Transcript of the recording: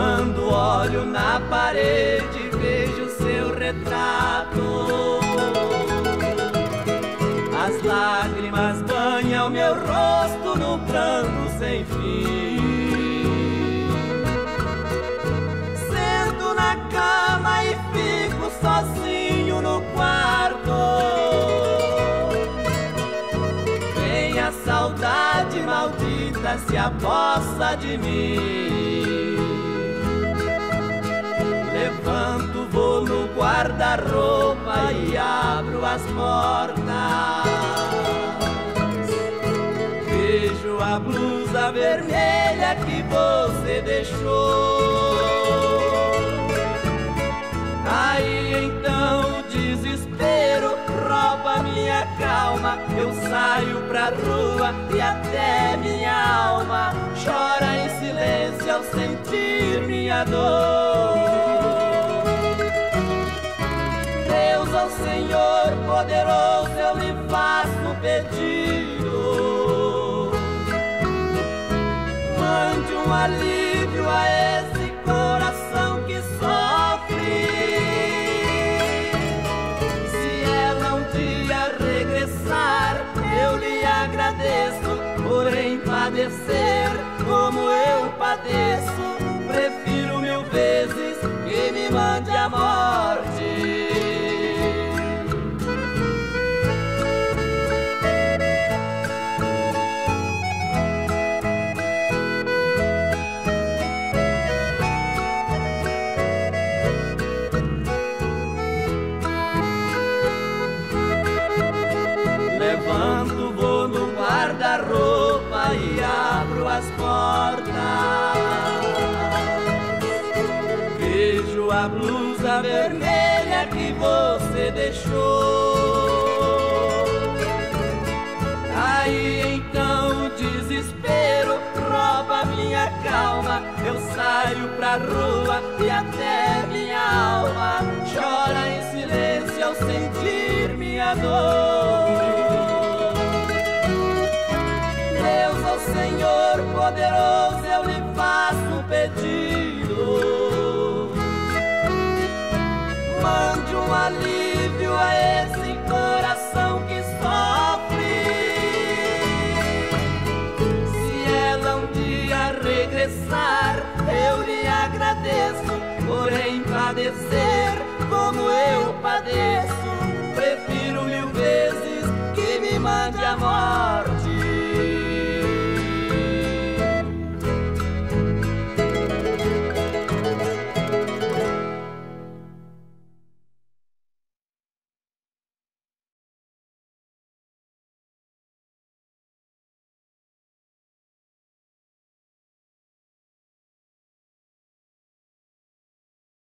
Quando olho na parede, vejo seu retrato. As lágrimas banham meu rosto no pranto sem fim. Sento na cama e fico sozinho no quarto. Vem a saudade maldita se aposta de mim. Levanto, vou no guarda-roupa e abro as portas. Vejo a blusa vermelha que você deixou. Aí então o desespero rouba minha calma. Eu saio pra rua e até minha alma chora em silêncio ao sentir minha dor. Padecer como portas. Vejo a blusa vermelha que você deixou. Aí então o desespero rouba minha calma. Eu saio pra rua e até minha alma chora em silêncio ao sentir minha dor. poderoso, eu lhe faço um pedido. Mande um alívio a esse coração que sofre. Se ela um dia regressar, eu lhe agradeço, porém padecer como eu padeço.